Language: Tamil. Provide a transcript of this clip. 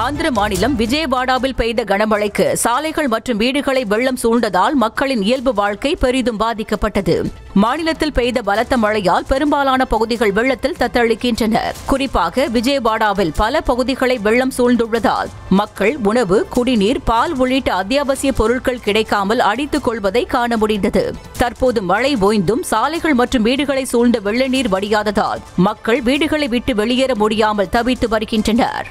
ஆந்திர மாநிலம் விஜயவாடாவில் பெய்த கனமழைக்கு சாலைகள் மற்றும் வீடுகளை வெள்ளம் சூழ்ந்ததால் மக்களின் இயல்பு வாழ்க்கை பெரிதும் பாதிக்கப்பட்டது. மாநிலத்தில் பெய்த பலத்த மழையால் பெரும்பாலான பகுதிகள் வெள்ளத்தில் தத்தளிக்கின்றன. குறிப்பாக விஜயவாடாவில் பல பகுதிகளை வெள்ளம் சூழ்ந்துள்ளதால் மக்கள் உணவு குடிநீர் பால் உள்ளிட்ட அத்தியாவசிய பொருட்கள் கிடைக்காமல் அடித்துக் கொள்வதை காண முடிந்தது. தற்போது மழை ஓய்ந்தும் சாலைகள் மற்றும் வீடுகளை சூழ்ந்த வெள்ள நீர் வடியாததால் மக்கள் வீடுகளை விட்டு வெளியேற முடியாமல் தவித்து வருகின்றனர்.